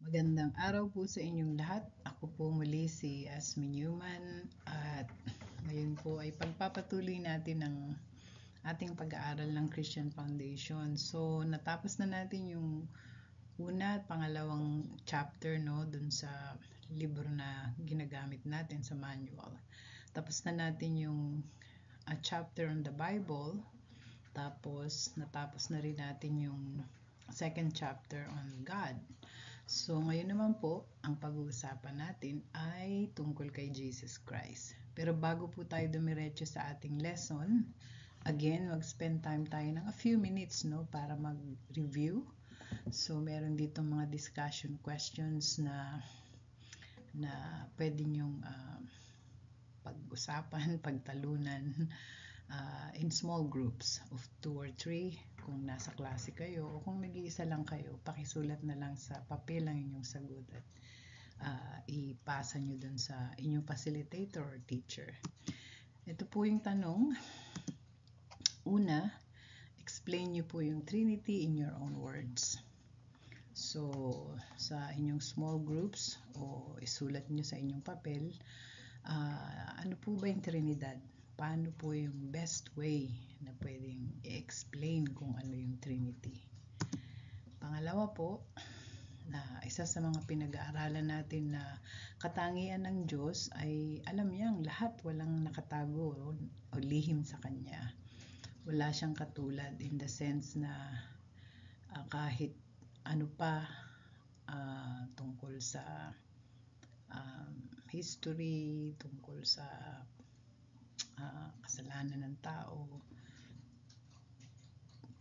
Magandang araw po sa inyong lahat. Ako po muli si Asmi Newman at ngayon po ay pagpapatuloy natin ang ating pag-aaral ng Christian Foundation. So, natapos na natin yung una at pangalawang chapter no dun sa libro na ginagamit natin sa manual. Tapos na natin yung uh, chapter on the Bible. Tapos, natapos na rin natin yung second chapter on God. So, ngayon naman po, ang pag-uusapan natin ay tungkol kay Jesus Christ. Pero bago po tayo dumiretso sa ating lesson, again, mag-spend time tayo ng a few minutes no, para mag-review. So, meron dito mga discussion questions na na pwede nyong uh, pag-usapan, pagtalunan uh, in small groups of two or three kung nasa klase kayo o kung nag-iisa lang kayo, pakisulat na lang sa papel ang inyong sagot at uh, ipasa nyo dun sa inyong facilitator or teacher. Ito po yung tanong. Una, explain nyo po yung Trinity in your own words. So, sa inyong small groups o isulat nyo sa inyong papel, uh, ano po ba yung Trinidad? Paano po yung best way na pwedeng i-explain kung ano yung Trinity. Pangalawa po, na isa sa mga pinag-aaralan natin na katangian ng Diyos ay alam niyang lahat walang nakatago o, lihim sa Kanya. Wala siyang katulad in the sense na uh, kahit ano pa uh, tungkol sa um, history, tungkol sa uh, kasalanan ng tao.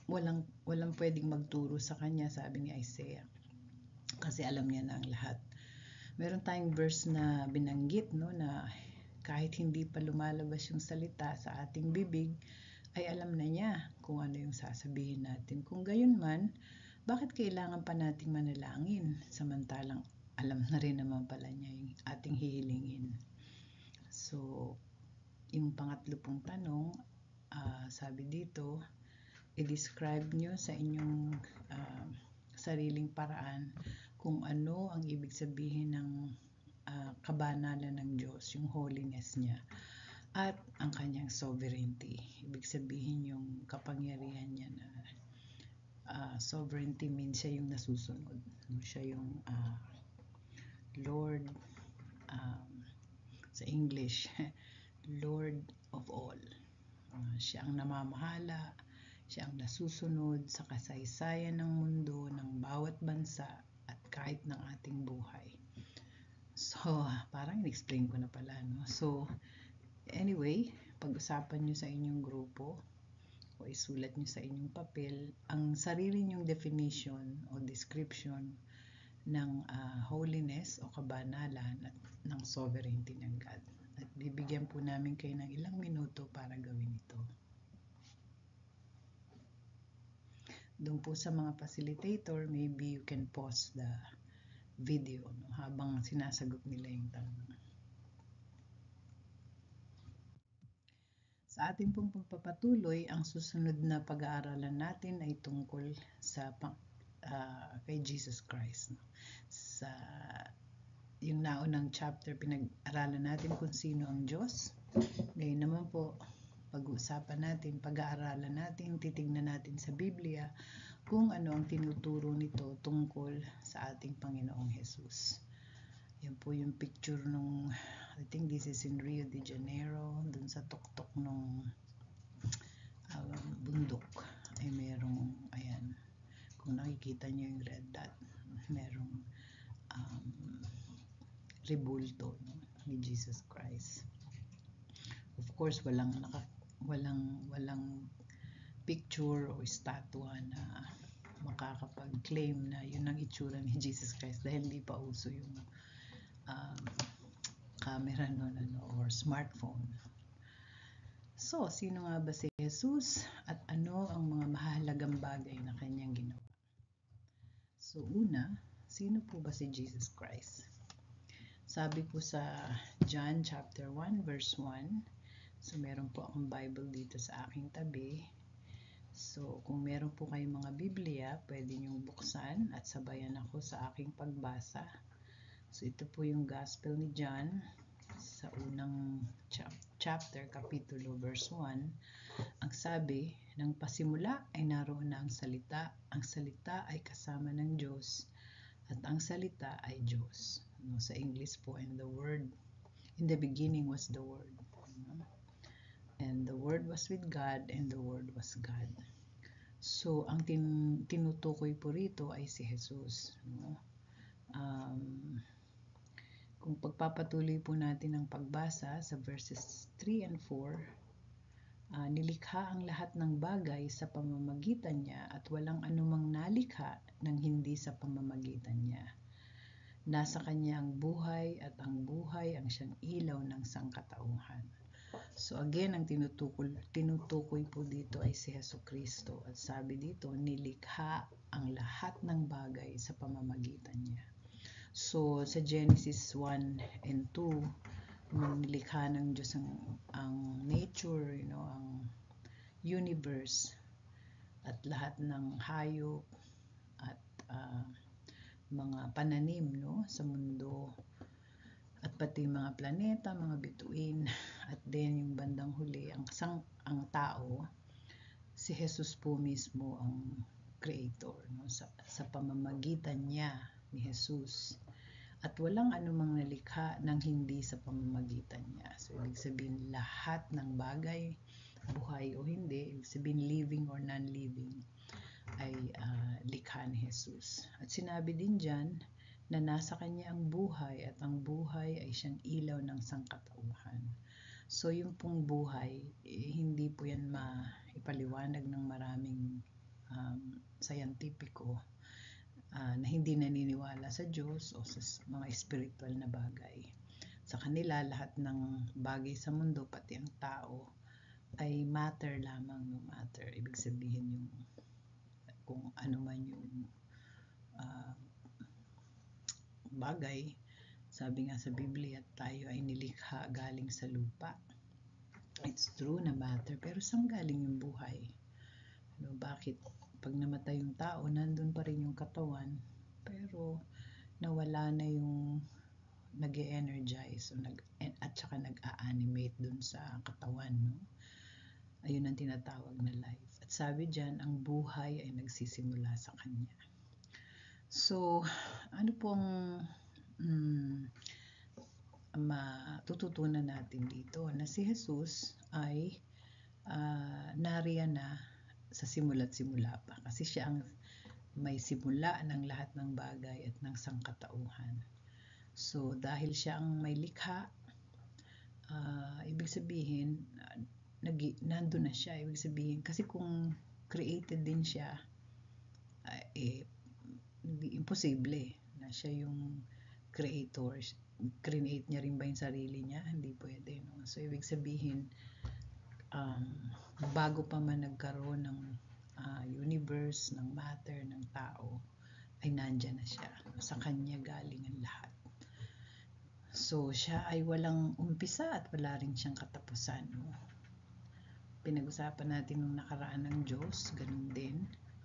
Walang, walang pwedeng magturo sa kanya, sabi ni Isaiah. Kasi alam niya na ang lahat. Meron tayong verse na binanggit no, na kahit hindi pa lumalabas yung salita sa ating bibig, ay alam na niya kung ano yung sasabihin natin. Kung gayon man, bakit kailangan pa nating manalangin samantalang alam na rin naman pala niya yung ating hihilingin. So, yung pangatlo pong tanong, uh, sabi dito, i-describe nyo sa inyong uh, sariling paraan kung ano ang ibig sabihin ng uh, kabanalan ng Diyos, yung holiness niya, at ang kanyang sovereignty. Ibig sabihin yung kapangyarihan niya na uh, sovereignty means siya yung nasusunod. Siya yung uh, Lord um, sa English Lord of all. Uh, siya ang namamahala, siya ang nasusunod sa kasaysayan ng mundo, ng bawat bansa, at kahit ng ating buhay. So, parang in-explain ko na pala, no? So, anyway, pag-usapan nyo sa inyong grupo, o isulat nyo sa inyong papel, ang sarili nyong definition o description ng uh, holiness o kabanalan at ng sovereignty ng bibigyan po namin kayo ng ilang minuto para gawin ito. Doon po sa mga facilitator, maybe you can pause the video no, habang sinasagot nila yung tanong. Sa ating pong pagpapatuloy, ang susunod na pag-aaralan natin ay tungkol sa uh, kay Jesus Christ. No? Sa yung naunang chapter, pinag-aralan natin kung sino ang Diyos. Ngayon naman po, pag-uusapan natin, pag-aaralan natin, titignan natin sa Biblia kung ano ang tinuturo nito tungkol sa ating Panginoong Jesus. Yan po yung picture nung, I think this is in Rio de Janeiro, dun sa tuktok nung um, bundok ay merong, ayan, kung nakikita nyo yung red dot, merong um, tribulto no, ni Jesus Christ. Of course, walang naka, walang walang picture o statwa na makakapag-claim na yun ang itsura ni Jesus Christ dahil hindi pa uso yung um, camera noon ano, or smartphone. So, sino nga ba si Jesus at ano ang mga mahalagang bagay na kanyang ginawa? So, una, sino po ba si Jesus Christ? Sabi po sa John chapter 1 verse 1. So meron po akong Bible dito sa aking tabi. So, kung meron po kayong mga Biblia, pwede niyong buksan at sabayan ako sa aking pagbasa. So, ito po yung Gospel ni John sa unang chapter, kapitulo, verse 1. Ang sabi, ng pasimula ay naroon na ang salita. Ang salita ay kasama ng Diyos at ang salita ay Diyos. No, sa English po, and the Word, in the beginning was the Word. No? And the Word was with God and the Word was God. So, ang tin tinutukoy po rito ay si Jesus. No? Um, kung pagpapatuloy po natin ang pagbasa sa verses 3 and 4, uh, ah, nilikha ang lahat ng bagay sa pamamagitan niya at walang anumang nalikha ng hindi sa pamamagitan niya. Nasa kanya buhay at ang buhay ang siyang ilaw ng sangkatauhan. So again, ang tinutukoy, tinutukoy po dito ay si Heso Kristo. At sabi dito, nilikha ang lahat ng bagay sa pamamagitan niya. So sa Genesis 1 and 2, nung nilikha ng Diyos ang, ang nature, you know, ang universe, at lahat ng hayop, at uh, mga pananim no, sa mundo, at pati mga planeta, mga bituin, at then yung bandang huli, ang, sang, ang tao, si Jesus po mismo ang creator no? sa, sa pamamagitan niya ni Jesus at walang anumang nalikha ng hindi sa pamamagitan niya. So, ibig sabihin lahat ng bagay, buhay o hindi, ibig sabihin living or non-living, ay uh, likha ni Jesus. At sinabi din dyan, na nasa kanya ang buhay at ang buhay ay siyang ilaw ng sangkatauhan. So yung pong buhay, eh, hindi po yan maipaliwanag ng maraming um, scientifico uh, na hindi naniniwala sa Diyos o sa mga spiritual na bagay. Sa kanila, lahat ng bagay sa mundo, pati ang tao, ay matter lamang no matter. Ibig sabihin yung kung ano man yung uh, bagay, sabi nga sa Biblia, tayo ay nilikha galing sa lupa. It's true na matter, pero saan galing yung buhay? Ano, bakit pag namatay yung tao, nandun pa rin yung katawan, pero nawala na yung nag energize o nag at saka nag-a-animate dun sa katawan, no? Ayun ang tinatawag na life. At sabi diyan, ang buhay ay nagsisimula sa kanya. So, ano pong um, matututunan natin dito na si Jesus ay uh, nariyan na sa simula't simula pa kasi siya ang may simula ng lahat ng bagay at ng sangkatauhan. So, dahil siya ang may likha, uh, ibig sabihin, nag, nandun na siya. Ibig sabihin, kasi kung created din siya, uh, eh, hindi imposible na siya yung creator create niya rin ba yung sarili niya hindi pwede no so ibig sabihin um, bago pa man nagkaroon ng uh, universe ng matter ng tao ay nandyan na siya sa kanya galing ang lahat so siya ay walang umpisa at wala rin siyang katapusan no? Pinag-usapan natin nung nakaraan ng Diyos ganun din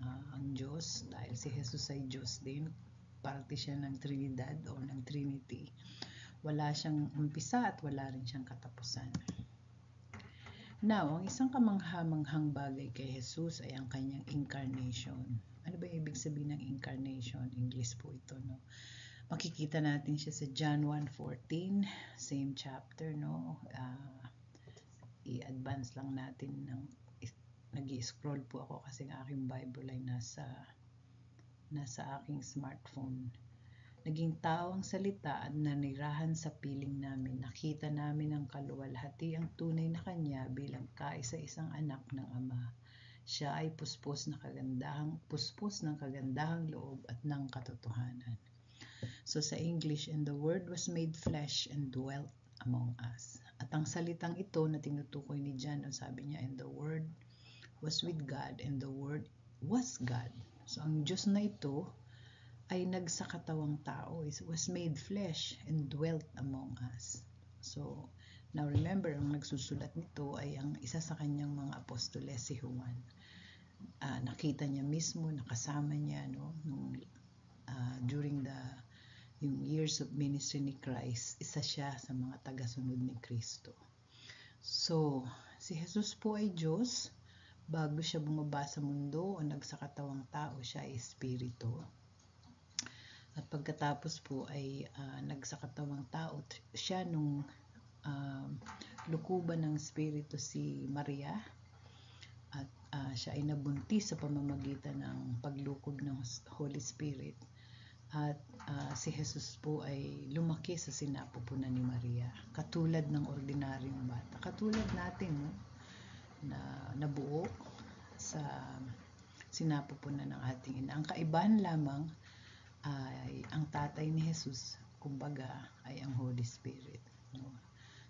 uh, ang Diyos dahil si Jesus ay Diyos din parte siya ng Trinidad o ng Trinity wala siyang umpisa at wala rin siyang katapusan Now, ang isang kamangha-manghang bagay kay Jesus ay ang kanyang incarnation. Ano ba ibig sabihin ng incarnation? English po ito, no? Makikita natin siya sa John 1.14, same chapter, no? Uh, i-advance lang natin ng nag scroll po ako kasi ang aking Bible ay nasa nasa aking smartphone. Naging tao ang salita at nanirahan sa piling namin. Nakita namin ang kaluwalhati ang tunay na kanya bilang kaisa-isang anak ng Ama. Siya ay puspos na kagandahang puspos ng kagandahang loob at ng katotohanan. So sa English, and the word was made flesh and dwelt among us. At ang salitang ito na tinutukoy ni John, sabi niya, and the word was with God and the Word was God. So, ang Diyos na ito ay nagsakatawang tao, it was made flesh and dwelt among us. So, now remember, ang nagsusulat nito ay ang isa sa kanyang mga apostoles, si Juan. uh, nakita niya mismo, nakasama niya no nung uh, during the yung years of ministry ni Christ, isa siya sa mga tagasunod ni Kristo. So, si Jesus po ay Diyos. Bago siya bumaba sa mundo o nagsakatawang tao, siya ay Espiritu. At pagkatapos po ay uh, nagsakatawang tao, siya nung uh, lukuban ng Espiritu si Maria at uh, siya ay nabuntis sa pamamagitan ng paglukog ng Holy Spirit at uh, si Jesus po ay lumaki sa sinapupunan ni Maria. Katulad ng ordinaryong bata. Katulad natin no? na nabuo sa sinapupunan ng ating ina. Ang kaibahan lamang ay ang tatay ni Jesus, kumbaga, ay ang Holy Spirit. No?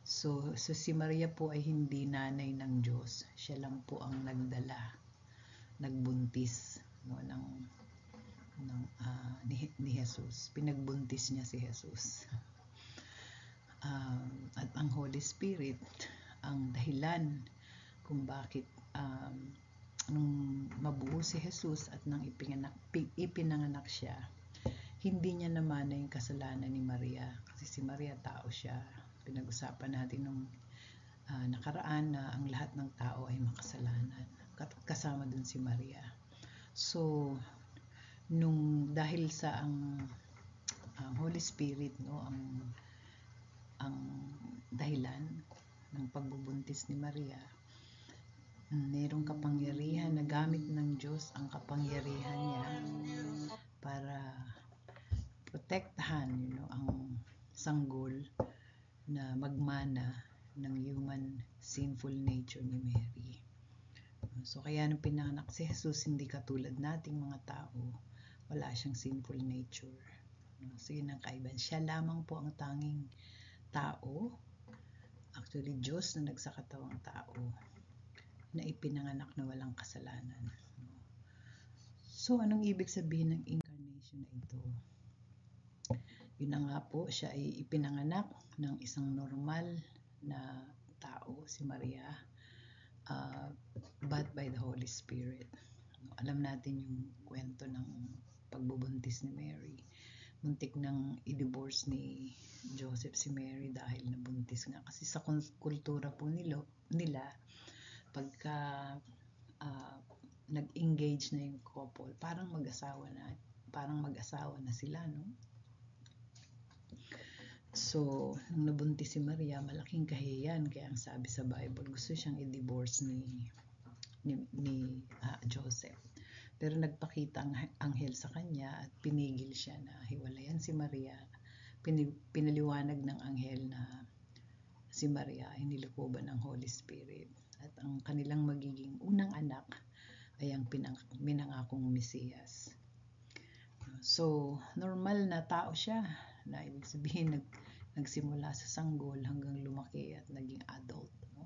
So, so si Maria po ay hindi nanay ng Diyos. Siya lang po ang nagdala, nagbuntis no, ng ng uh, ni, ni Jesus. Pinagbuntis niya si Jesus. Um, at ang Holy Spirit ang dahilan kung bakit um, nung mabuo si Jesus at nang ipinganak, ipinanganak siya, hindi niya naman na yung kasalanan ni Maria. Kasi si Maria tao siya. Pinag-usapan natin nung uh, nakaraan na ang lahat ng tao ay makasalanan. Kasama dun si Maria. So, nung dahil sa ang ang Holy Spirit no ang ang dahilan ng pagbubuntis ni Maria mayroong kapangyarihan na gamit ng Diyos ang kapangyarihan niya para protektahan you know, ang sanggol na magmana ng human sinful nature ni Mary. So kaya nung pinanganak si Jesus, hindi katulad nating mga tao wala siyang sinful nature. So yun kaiban. Siya lamang po ang tanging tao, actually Diyos na nagsakatawang tao, na ipinanganak na walang kasalanan. So anong ibig sabihin ng incarnation na ito? Yun na nga po, siya ay ipinanganak ng isang normal na tao, si Maria, uh, but by the Holy Spirit. Alam natin yung kwento ng pagbubuntis ni Mary. Muntik nang i-divorce ni Joseph si Mary dahil nabuntis nga. Kasi sa kultura po nila, nila pagka uh, nag-engage na yung couple, parang mag-asawa na, parang mag-asawa na sila, no? So, nung nabuntis si Maria, malaking kahiyan. Kaya ang sabi sa Bible, gusto siyang i-divorce ni, ni, ni uh, Joseph. Pero nagpakita ang anghel sa kanya at pinigil siya na hiwalayan si Maria. Pinaliwanag ng anghel na si Maria ay nilukuban ng Holy Spirit. At ang kanilang magiging unang anak ay ang pinang, minangakong Mesiyas. So, normal na tao siya na ibig sabihin nag, nagsimula sa sanggol hanggang lumaki at naging adult. No?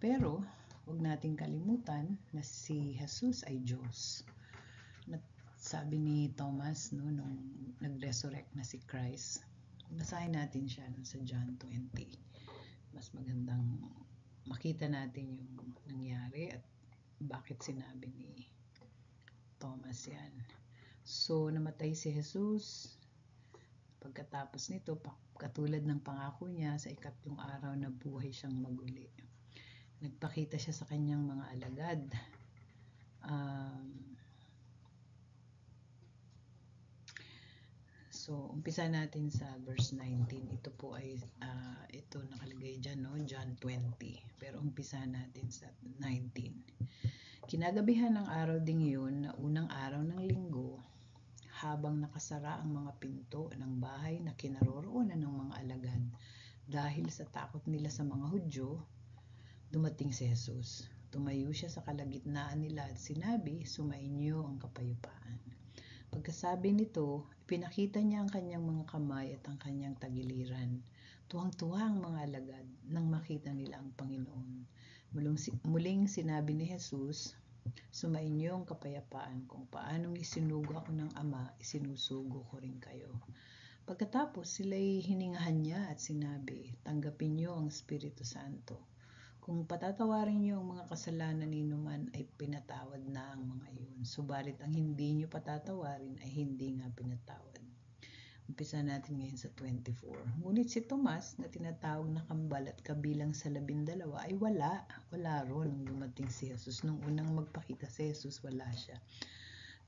Pero, Huwag nating kalimutan na si Jesus ay Diyos. At sabi ni Thomas no, nung nag-resurrect na si Christ, basahin natin siya no, sa John 20. Mas magandang makita natin yung nangyari at bakit sinabi ni Thomas yan. So, namatay si Jesus. Pagkatapos nito, katulad ng pangako niya, sa ikatlong araw na buhay siyang maguli nagpakita siya sa kanyang mga alagad. Um, so, umpisa natin sa verse 19. Ito po ay, uh, ito nakalagay dyan, no? John 20. Pero umpisa natin sa 19. Kinagabihan ng araw ding yun, na unang araw ng linggo, habang nakasara ang mga pinto ng bahay na kinaroroonan ng mga alagad dahil sa takot nila sa mga Hudyo, Dumating si Jesus. Tumayo siya sa kalagitnaan nila at sinabi, sumainyo ang kapayapaan. Pagkasabi nito, pinakita niya ang kanyang mga kamay at ang kanyang tagiliran. Tuwang-tuwa ang mga alagad nang makita nila ang Panginoon. Muling, muling sinabi ni Jesus, Sumainyo ang kapayapaan kung paanong isinugo ako ng Ama, isinusugo ko rin kayo. Pagkatapos sila'y hiningahan niya at sinabi, Tanggapin niyo ang Espiritu Santo Kung patatawarin niyo ang mga kasalanan ni man ay pinatawad na ang mga iyon. Subalit ang hindi niyo patatawarin ay hindi nga pinatawad. Umpisa natin ngayon sa 24. Ngunit si Tomas na tinatawag na kambal at kabilang sa labindalawa ay wala. Wala ron nung dumating si Jesus. Nung unang magpakita si Jesus, wala siya.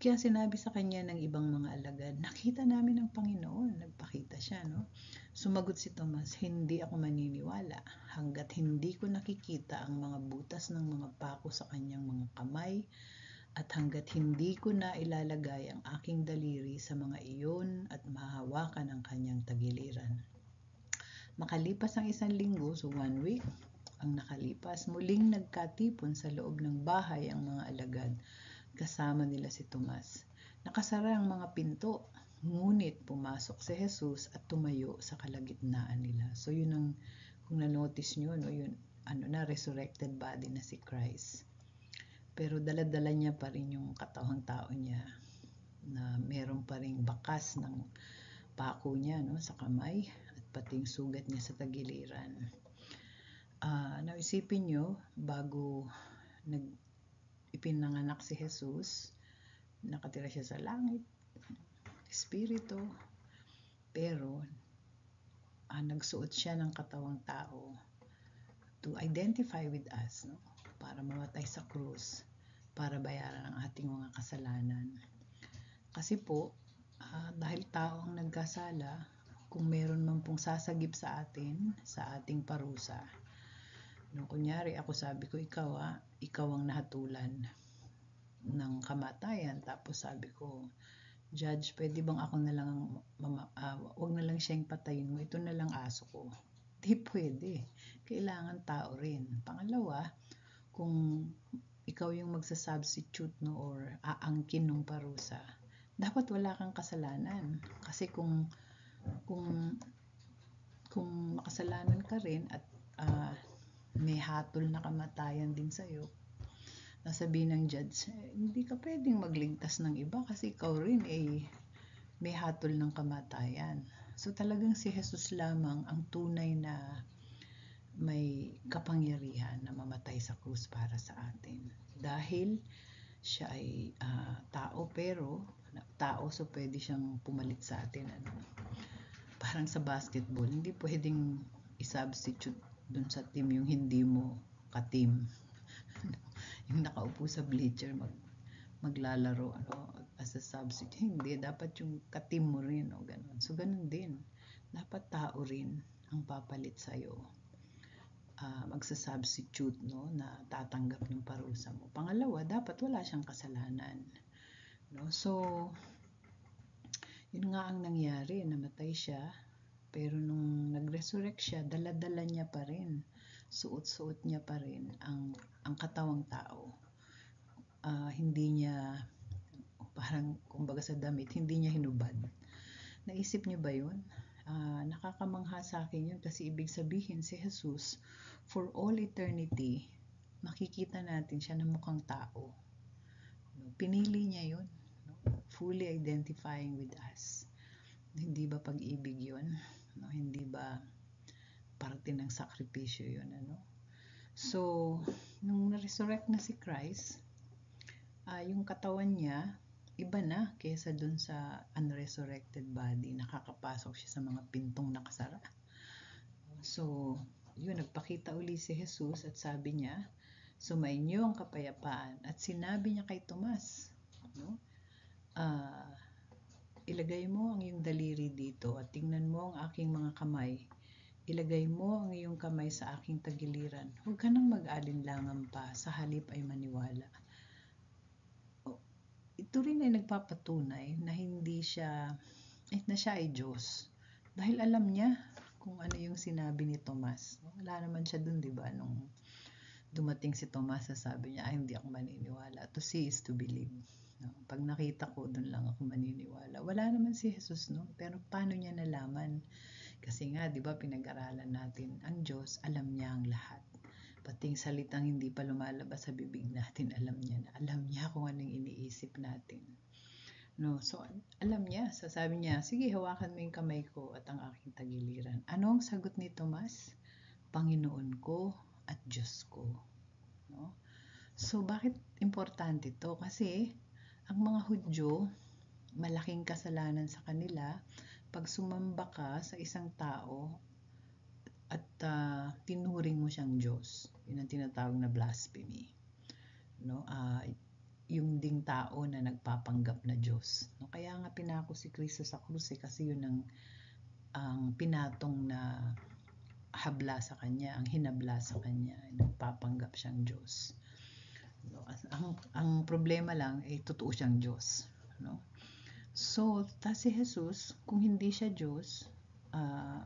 Kaya sinabi sa kanya ng ibang mga alagad, nakita namin ang Panginoon. Nagpakita siya, no? Sumagot si Tomas, hindi ako maniniwala hanggat hindi ko nakikita ang mga butas ng mga pako sa kanyang mga kamay at hanggat hindi ko na ilalagay ang aking daliri sa mga iyon at mahahawakan ang kanyang tagiliran. Makalipas ang isang linggo, so one week, ang nakalipas, muling nagkatipon sa loob ng bahay ang mga alagad, kasama nila si Tomas. Nakasara ang mga pinto, ngunit pumasok si Jesus at tumayo sa kalagitnaan nila. So yun ang, kung na-notice nyo, no, yun, ano na, resurrected body na si Christ. Pero daladala niya pa rin yung katawang tao niya na meron pa rin bakas ng pako niya no, sa kamay at pati yung sugat niya sa tagiliran. Uh, naisipin nyo, bago nag ipinanganak si Jesus, nakatira siya sa langit, espiritu, pero uh, nagsuot siya ng katawang tao to identify with us, no? para mamatay sa krus para bayaran ang ating mga kasalanan. Kasi po, uh, dahil tao ang nagkasala, kung meron man pong sasagip sa atin, sa ating parusa, no, kunyari ako sabi ko, ikaw ah, ikaw ang nahatulan ng kamatayan, tapos sabi ko, Judge, pwede bang ako na lang, mama, uh, wag na lang siyang patayin mo, ito na lang aso ko. Di pwede. Kailangan tao rin. Pangalawa, kung ikaw yung magsasubstitute no or aangkin ng parusa, dapat wala kang kasalanan. Kasi kung kung kung makasalanan ka rin at uh, may hatol na kamatayan din sa'yo, nasabi ng judge, eh, hindi ka pwedeng magligtas ng iba kasi ikaw rin eh may hatol ng kamatayan. So talagang si Jesus lamang ang tunay na may kapangyarihan na mamatay sa krus para sa atin. Dahil siya ay uh, tao pero tao so pwede siyang pumalit sa atin ano. Parang sa basketball, hindi pwedeng i-substitute dun sa team yung hindi mo ka-team. Yung nakaupo sa bleacher mag maglalaro ano as a substitute. Hindi, dapat yung ka-team mo rin o ganun. So ganun din. Dapat tao rin ang papalit sa'yo uh, magsasubstitute no, na tatanggap ng parusa mo. Pangalawa, dapat wala siyang kasalanan. No? So, yun nga ang nangyari, namatay siya, pero nung nag-resurrect siya, dala-dala niya pa rin, suot-suot niya pa rin ang, ang katawang tao. Uh, hindi niya, parang kumbaga sa damit, hindi niya hinubad. Naisip niyo ba yun? Uh, nakakamangha sa akin yun kasi ibig sabihin si Jesus for all eternity, makikita natin siya na mukhang tao. Pinili niya yun. Fully identifying with us. Hindi ba pag-ibig yun? Hindi ba parte ng sakripisyo yun? Ano? So, nung na-resurrect na si Christ, uh, yung katawan niya, iba na kaysa dun sa unresurrected body. Nakakapasok siya sa mga pintong nakasara. So, yun, nagpakita uli si Jesus at sabi niya, sumainyo ang kapayapaan. At sinabi niya kay Tomas, no? Uh, ilagay mo ang iyong daliri dito at tingnan mo ang aking mga kamay. Ilagay mo ang iyong kamay sa aking tagiliran. Huwag ka nang mag-alinlangan pa, sa halip ay maniwala. Oh, ito rin ay nagpapatunay na hindi siya, eh, na siya ay Diyos. Dahil alam niya kung ano yung sinabi ni Tomas. Wala naman siya dun, di ba? Nung dumating si Tomas, sabi niya, ay, hindi ako maniniwala. To see is to believe. No? Pag nakita ko, dun lang ako maniniwala. Wala naman si Jesus, no? Pero paano niya nalaman? Kasi nga, di ba, pinag-aralan natin, ang Diyos, alam niya ang lahat. Pating salitang hindi pa lumalabas sa bibig natin, alam niya na. Alam niya kung anong iniisip natin. No, so alam niya, sasabi niya, sige hawakan mo yung kamay ko at ang aking tagiliran. Ano ang sagot ni Tomas? Panginoon ko at Diyos ko. No? So, bakit importante to? Kasi, ang mga Hudyo, malaking kasalanan sa kanila pag sumamba ka sa isang tao at uh, tinuring mo siyang Diyos. Yun ang tinatawag na blasphemy. No? Uh, yung ding tao na nagpapanggap na Diyos. No? Kaya nga pinako si Kristo sa krus eh, kasi yun ang, ang pinatong na habla sa kanya, ang hinabla sa kanya, nagpapanggap siyang Diyos. No? Ang, ang problema lang ay eh, totoo siyang Diyos. No? So, ta si Jesus, kung hindi siya Diyos, uh,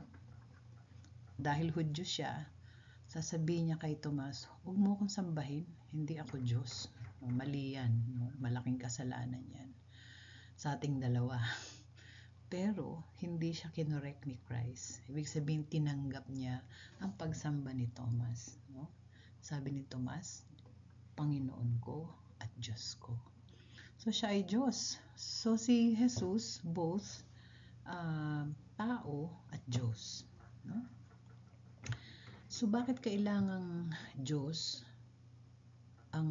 dahil Hudyo siya, sasabihin niya kay Tomas, huwag mo akong sambahin, hindi ako Diyos. Mali yan, malaking kasalanan yan sa ating dalawa. Pero, hindi siya kinorek ni Christ. Ibig sabihin, tinanggap niya ang pagsamba ni Thomas. No? Sabi ni Thomas, Panginoon ko at Diyos ko. So, siya ay Diyos. So, si Jesus, both uh, tao at Diyos. No? So, bakit kailangang Diyos ang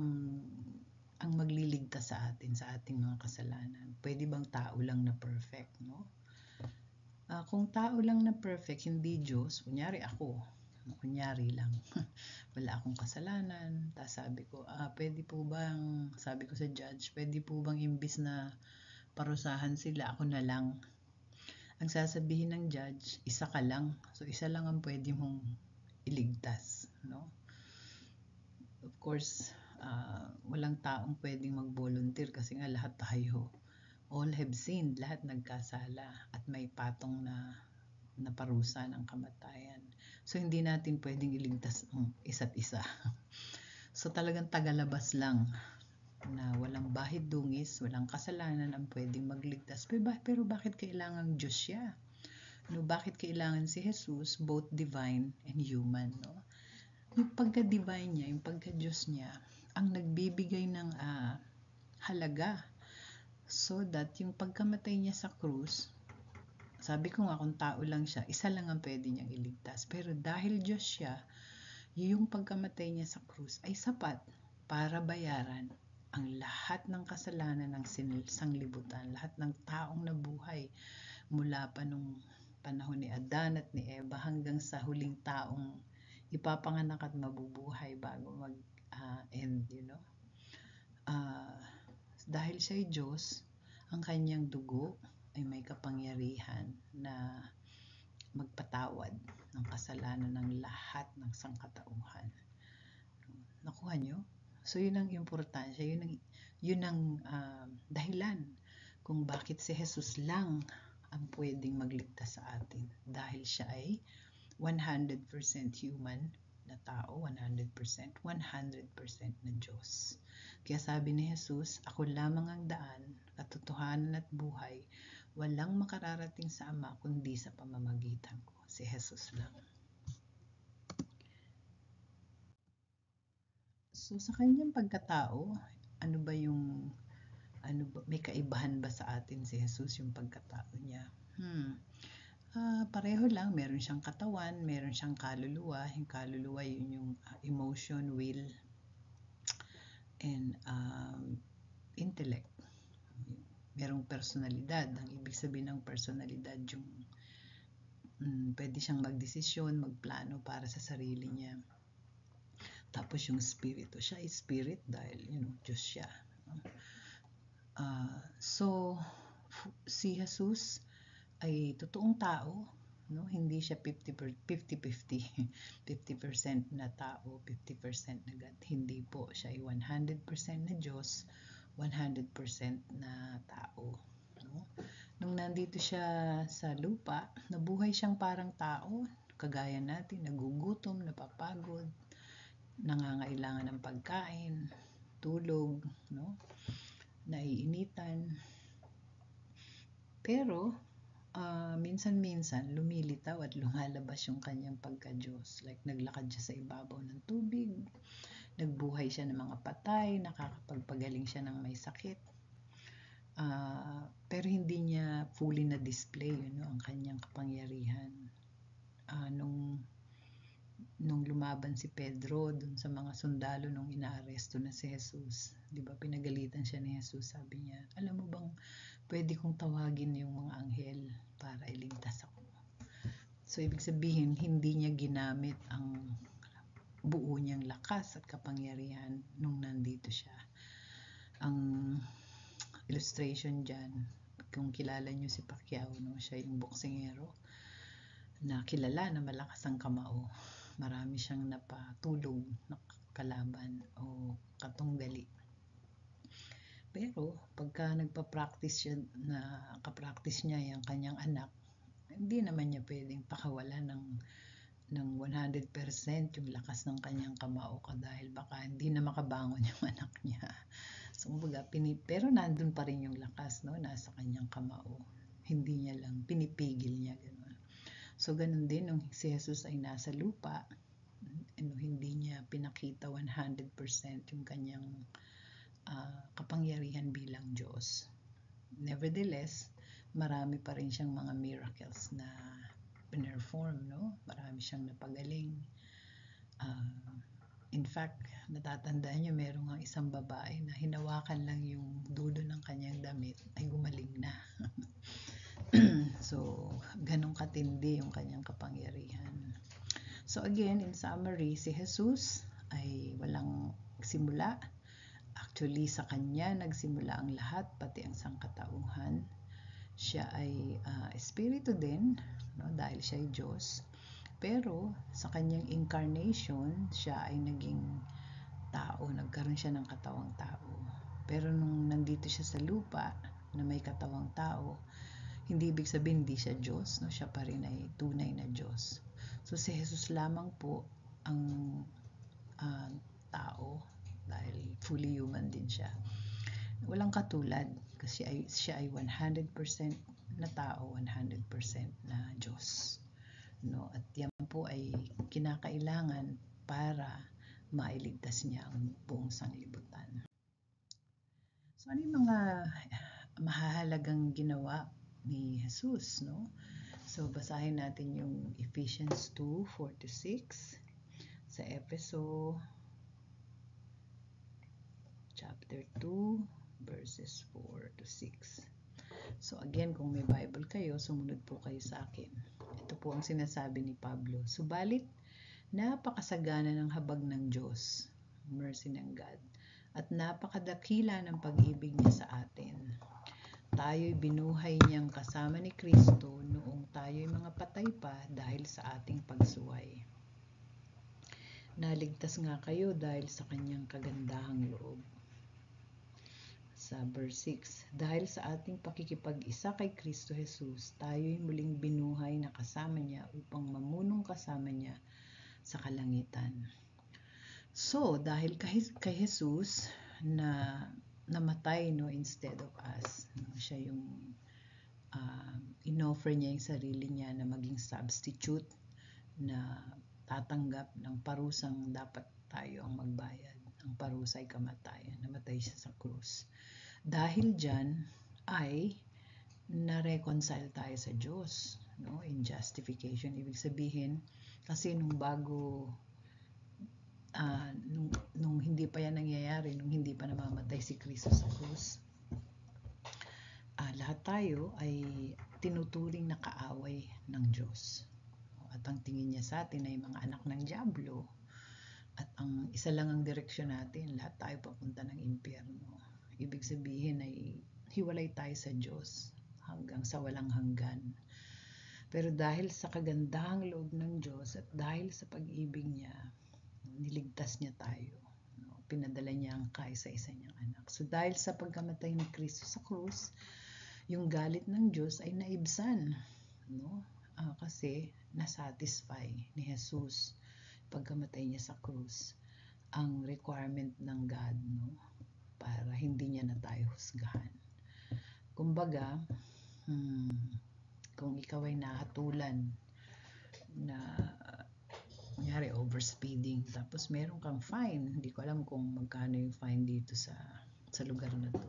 ang magliligtas sa atin sa ating mga kasalanan? Pwede bang tao lang na perfect, no? Uh, kung tao lang na perfect, hindi Diyos, kunyari ako, kunyari lang, wala akong kasalanan. Tapos sabi ko, ah, pwede po bang, sabi ko sa judge, pwede po bang imbis na parusahan sila, ako na lang. Ang sasabihin ng judge, isa ka lang. So, isa lang ang pwede mong iligtas. No? Of course, uh, walang taong pwedeng mag-volunteer kasi nga lahat tayo all have sinned, lahat nagkasala at may patong na na parusa ng kamatayan. So, hindi natin pwedeng iligtas ang isa't isa. so, talagang tagalabas lang na walang bahid dungis, walang kasalanan ang pwedeng magligtas. Pero, pero bakit kailangan Diyos siya? No, bakit kailangan si Jesus, both divine and human? No? Yung pagka-divine niya, yung pagka-Diyos niya, ang nagbibigay ng uh, halaga so that yung pagkamatay niya sa krus, sabi ko nga kung tao lang siya, isa lang ang pwede niyang iligtas. Pero dahil Diyos siya, yung pagkamatay niya sa krus ay sapat para bayaran ang lahat ng kasalanan ng sanglibutan, lahat ng taong nabuhay mula pa nung panahon ni Adan at ni Eva hanggang sa huling taong ipapanganak at mabubuhay bago mag-end, uh, you know. Uh, dahil siya ay Diyos, ang kanyang dugo ay may kapangyarihan na magpatawad ng kasalanan ng lahat ng sangkatauhan. Nakuha nyo? So, yun ang importansya, yun ang, yun ang uh, dahilan kung bakit si Jesus lang ang pwedeng magligtas sa atin. Dahil siya ay 100% human na tao, 100%, 100% na Diyos. Kaya sabi ni Jesus, ako lamang ang daan, katotohanan at buhay, walang makararating sa Ama kundi sa pamamagitan ko. Si Jesus lang. So sa kanyang pagkatao, ano ba yung ano ba, may kaibahan ba sa atin si Jesus yung pagkatao niya? Hmm. Uh, pareho lang, meron siyang katawan, meron siyang kaluluwa. Yung kaluluwa yun yung uh, emotion, will, and um, intellect merong personalidad. Ang ibig sabihin ng personalidad yung um, pwede siyang magdesisyon, magplano para sa sarili niya. Tapos yung spirito, siya ay spirit dahil you know, Diyos siya. Uh, so, si Jesus ay totoong tao, no? Hindi siya 50 50-50. 50% na tao, 50% na God. Hindi po, siya ay 100% na Diyos 100% na tao. No? Nung nandito siya sa lupa, nabuhay siyang parang tao, kagaya natin, nagugutom, napapagod, nangangailangan ng pagkain, tulog, no? naiinitan. Pero, uh, minsan-minsan, lumilitaw at lumalabas yung kanyang pagka-Diyos. Like, naglakad siya sa ibabaw ng tubig, nagbuhay siya ng mga patay, nakakapagpagaling siya ng may sakit. Uh, pero hindi niya fully na display you know, ang kanyang kapangyarihan. Uh, nung nung lumaban si Pedro dun sa mga sundalo nung inaaresto na si Jesus. Di ba pinagalitan siya ni Jesus, sabi niya, alam mo bang pwede kong tawagin yung mga anghel para iligtas ako. So ibig sabihin, hindi niya ginamit ang buo niyang lakas at kapangyarihan nung nandito siya. Ang illustration dyan, kung kilala niyo si Pacquiao, no? siya yung boksingero na kilala na malakas ang kamao marami siyang napatulog na kalaban o katunggali. Pero pagka nagpa-practice siya na kapractice niya yung kanyang anak, hindi naman niya pwedeng pakawala ng ng 100% yung lakas ng kanyang kamao ka dahil baka hindi na makabangon yung anak niya. So, kumbaga, pini, pero nandun pa rin yung lakas, no? Nasa kanyang kamao. Hindi niya lang, pinipigil niya, ganun. So, ganun din, nung si Jesus ay nasa lupa, ano, hindi niya pinakita 100% yung kanyang uh, kapangyarihan bilang Diyos. Nevertheless, marami pa rin siyang mga miracles na perform, no? Marami siyang napagaling. Uh, in fact, natatandaan niyo merong ang isang babae na hinawakan lang yung dulo ng kanyang damit ay gumaling na. so, ganong katindi yung kanyang kapangyarihan. So again, in summary, si Jesus ay walang simula. Actually, sa kanya nagsimula ang lahat, pati ang sangkatauhan. Siya ay uh, espiritu din, no, dahil siya ay Diyos. Pero sa kanyang incarnation, siya ay naging tao, nagkaroon siya ng katawang tao. Pero nung nandito siya sa lupa, na may katawang tao, hindi ibig sabihin hindi siya Diyos, no? siya pa rin ay tunay na Diyos. So si Jesus lamang po ang uh, tao dahil fully human din siya. Walang katulad kasi ay, siya ay 100% na tao, 100% na Diyos. No? At yan po ay kinakailangan para mailigtas niya ang buong sanglibutan. So ano yung mga mahahalagang ginawa ni Jesus, no? So, basahin natin yung Ephesians 2, 4 to 6 sa Efeso chapter 2, verses 4 to 6. So, again, kung may Bible kayo, sumunod po kayo sa akin. Ito po ang sinasabi ni Pablo. Subalit, napakasagana ng habag ng Diyos, mercy ng God, at napakadakila ng pag-ibig niya sa atin tayo'y binuhay niyang kasama ni Kristo noong tayo'y mga patay pa dahil sa ating pagsuway. Naligtas nga kayo dahil sa kanyang kagandahang loob. Sa verse 6, dahil sa ating pakikipag-isa kay Kristo Jesus, tayo'y muling binuhay na kasama niya upang mamunong kasama niya sa kalangitan. So, dahil kay, kay Jesus na namatay no instead of us. No, siya yung uh, inoffer niya yung sarili niya na maging substitute na tatanggap ng parusang dapat tayo ang magbayad. Ang parusa ay kamatayan. Namatay siya sa krus. Dahil dyan ay na-reconcile tayo sa Diyos. No? In justification, ibig sabihin, kasi nung bago uh, nung, nung hindi pa yan nangyayari, nung hindi pa namamatay si Kristo sa krus, uh, lahat tayo ay tinuturing na kaaway ng Diyos. At ang tingin niya sa atin ay mga anak ng Diablo. At ang isa lang ang direksyon natin, lahat tayo papunta ng impyerno. Ibig sabihin ay hiwalay tayo sa Diyos hanggang sa walang hanggan. Pero dahil sa kagandahang loob ng Diyos at dahil sa pag-ibig niya, niligtas niya tayo. Pinadala niya ang kaisa-isa niyang anak. So dahil sa pagkamatay ni Kristo sa krus, yung galit ng Diyos ay naibsan. No? Uh, kasi nasatisfy ni Jesus pagkamatay niya sa krus ang requirement ng God no para hindi niya na tayo husgahan. Kumbaga, hmm, kung ikaw ay nahatulan na kunyari overspeeding tapos meron kang fine hindi ko alam kung magkano yung fine dito sa sa lugar na to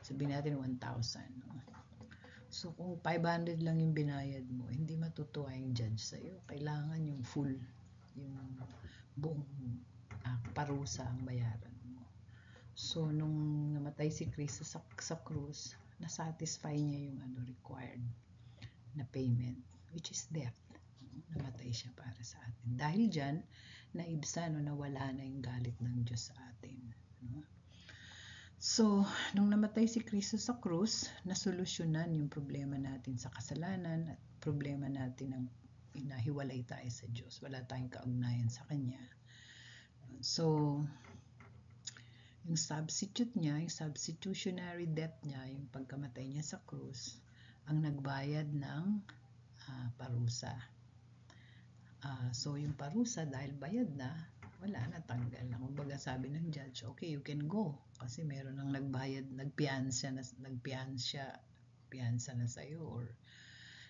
sabihin natin 1,000 no? so kung 500 lang yung binayad mo hindi matutuwa yung judge sa'yo kailangan yung full yung buong uh, parusa ang bayaran. So, nung namatay si Kristo sa, sa krus, nasatisfy niya yung ano required na payment, which is death. Namatay siya para sa atin. Dahil dyan, naibsan o nawala na yung galit ng Diyos sa atin. No? So, nung namatay si Kristo sa krus, nasolusyonan yung problema natin sa kasalanan at problema natin ng inahiwalay tayo sa Diyos. Wala tayong kaugnayan sa Kanya. So, yung substitute niya, yung substitutionary death niya, yung pagkamatay niya sa krus, ang nagbayad ng uh, parusa. Uh, so, yung parusa, dahil bayad na, wala na, tanggal na. Kumbaga sabi ng judge, okay, you can go. Kasi meron nang nagbayad, nagpiansa na, nagpiansa, piansa na sa'yo or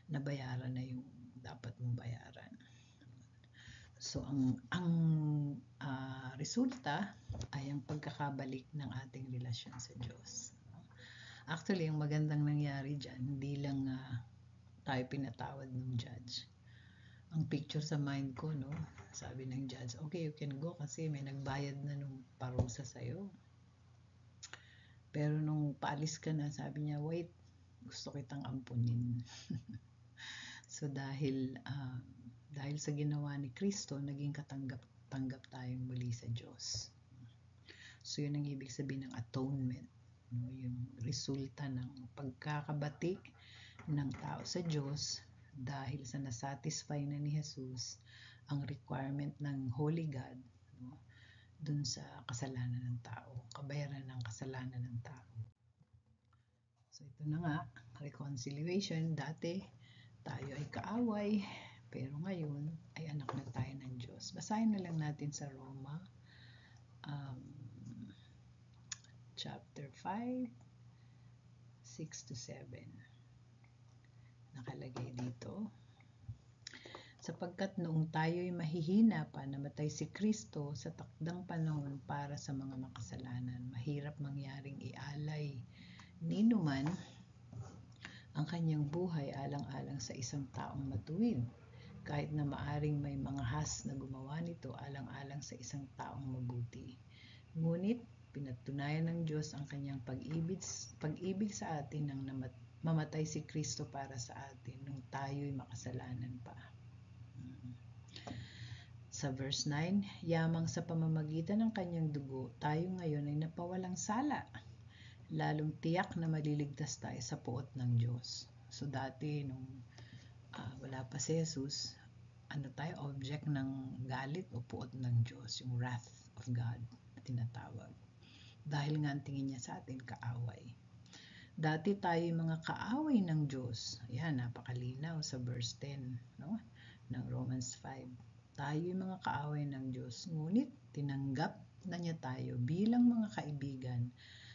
nabayaran na yung dapat mong bayaran. So, ang, ang uh, resulta ay ang pagkakabalik ng ating relasyon sa Diyos. Actually, ang magandang nangyari dyan, hindi lang uh, tayo pinatawad ng judge. Ang picture sa mind ko, no, sabi ng judge, okay, you can go kasi may nagbayad na nung parusa sa'yo. Pero nung paalis ka na, sabi niya, wait, gusto kitang ampunin. so dahil uh, dahil sa ginawa ni Kristo, naging katanggap-tanggap tayong muli sa Diyos. So yun ang ibig sabihin ng atonement, no? yung resulta ng pagkakabatik ng tao sa Diyos dahil sa nasatisfy na ni Jesus ang requirement ng Holy God no, dun sa kasalanan ng tao, kabayaran ng kasalanan ng tao. So ito na nga, reconciliation, dati tayo ay kaaway, pero ngayon ay anak na tayo ng Diyos. Basahin na lang natin sa Roma um, chapter 5, 6 to 7. Nakalagay dito sapagkat noong tayo'y mahihina pa, namatay si Kristo sa takdang panahon para sa mga makasalanan. Mahirap mangyaring ialay ni numan ang kanyang buhay alang-alang sa isang taong matuwid. Kahit na maaring may mga has na gumawa nito alang-alang sa isang taong mabuti. Ngunit pinatunayan ng Diyos ang kanyang pag-ibig, pag-ibig sa atin nang mamatay si Kristo para sa atin nung tayo'y makasalanan pa sa verse 9, yamang sa pamamagitan ng kanyang dugo, tayo ngayon ay napawalang sala. Lalong tiyak na maliligtas tayo sa puot ng Diyos. So dati, nung uh, wala pa si Jesus, ano tayo, object ng galit o puot ng Diyos, yung wrath of God na tinatawag. Dahil nga ang tingin niya sa atin, kaaway. Dati tayo mga kaaway ng Diyos. Ayan, napakalinaw sa verse 10 no? ng Romans 5 tayo'y mga kaaway ng Diyos, ngunit tinanggap na niya tayo bilang mga kaibigan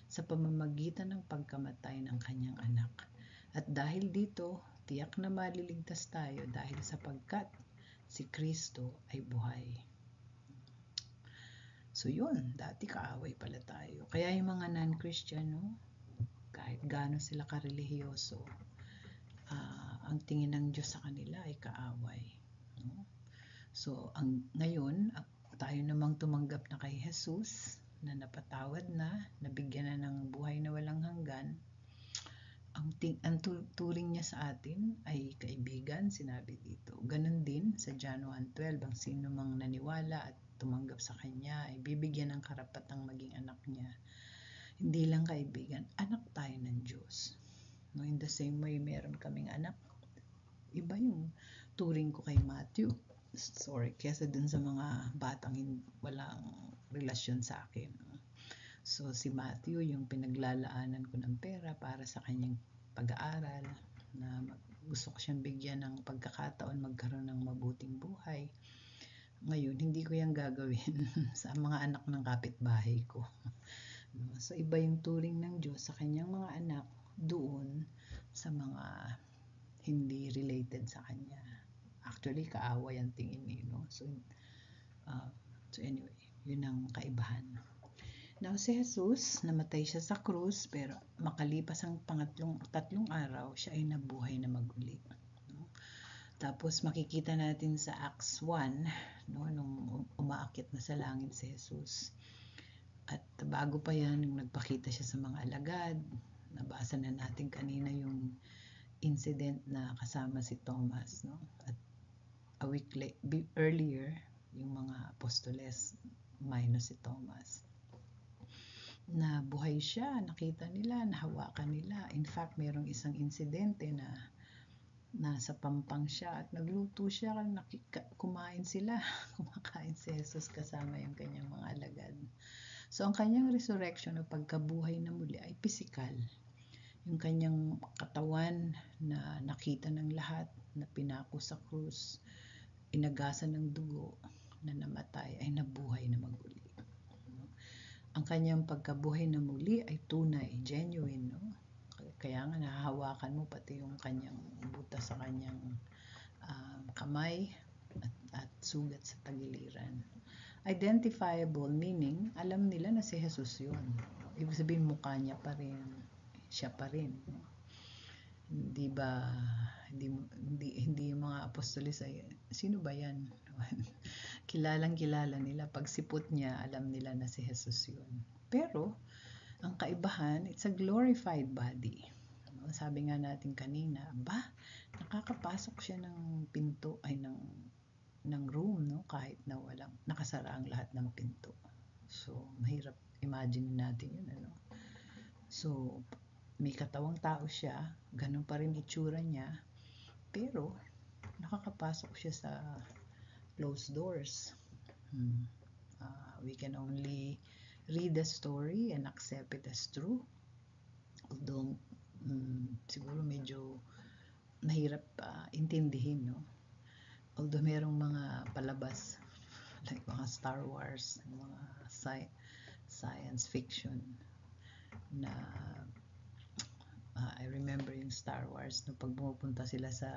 sa pamamagitan ng pagkamatay ng kanyang anak. At dahil dito, tiyak na maliligtas tayo dahil sapagkat si Kristo ay buhay. So yun, dati kaaway pala tayo. Kaya yung mga non-Christian, no, kahit gaano sila karelihiyoso, uh, ang tingin ng Diyos sa kanila ay kaaway. No? So, ang ngayon, tayo namang tumanggap na kay Jesus, na napatawad na, nabigyan na ng buhay na walang hanggan, ang, ting, ang turing niya sa atin ay kaibigan, sinabi dito. Ganon din sa John 1.12, ang sino mang naniwala at tumanggap sa kanya ay bibigyan ng karapatang maging anak niya. Hindi lang kaibigan, anak tayo ng Diyos. No, in the same way, meron kaming anak. Iba yung turing ko kay Matthew sorry, kesa dun sa mga batang walang relasyon sa akin. So, si Matthew, yung pinaglalaanan ko ng pera para sa kanyang pag-aaral, na gusto ko siyang bigyan ng pagkakataon magkaroon ng mabuting buhay. Ngayon, hindi ko yung gagawin sa mga anak ng kapitbahay ko. So, iba yung turing ng Diyos sa kanyang mga anak doon sa mga hindi related sa kanya actually kaaway ang tingin ni no so uh, so anyway yun ang kaibahan Now, si Jesus, namatay siya sa krus, pero makalipas ang pangatlong, tatlong araw, siya ay nabuhay na maguli. No? Tapos makikita natin sa Acts 1, no, nung umaakit na sa langit si Jesus. At bago pa yan, nung nagpakita siya sa mga alagad, nabasa na natin kanina yung incident na kasama si Thomas. No? At a week earlier, yung mga apostoles minus si Thomas na buhay siya, nakita nila, nahawakan nila. In fact, mayroong isang insidente na nasa pampang siya at nagluto siya, nakika, kumain sila, kumakain si Jesus kasama yung kanyang mga alagad. So, ang kanyang resurrection o pagkabuhay na muli ay physical. Yung kanyang katawan na nakita ng lahat, na pinako sa krus, inagasan ng dugo, na namatay, ay nabuhay na maguli. Ang kanyang pagkabuhay na muli ay tunay, genuine, no? Kaya nga nahahawakan mo pati yung kanyang buta sa kanyang uh, kamay at, at sugat sa tagiliran. Identifiable meaning, alam nila na si Jesus yun. Ibig sabihin mukha niya pa rin, siya pa rin. Hindi ba, hindi, hindi, hindi yung mga apostolis ay, sino ba yan? Kilalang kilala nila. Pag sipot niya, alam nila na si Jesus yun. Pero, ang kaibahan, it's a glorified body. No? Sabi nga natin kanina, ba, nakakapasok siya ng pinto ay ng ng room no kahit na walang nakasara ang lahat ng pinto. So, mahirap imagine natin 'yun ano. So, may katawang tao siya, ganun pa rin itsura niya, pero nakakapasok siya sa closed doors. Hmm. Uh, we can only read the story and accept it as true. Although, um, siguro medyo mahirap uh, intindihin, no? Although merong mga palabas, like mga Star Wars, mga sci- science fiction, na uh, I remember yung Star Wars, no, pag pumupunta sila sa,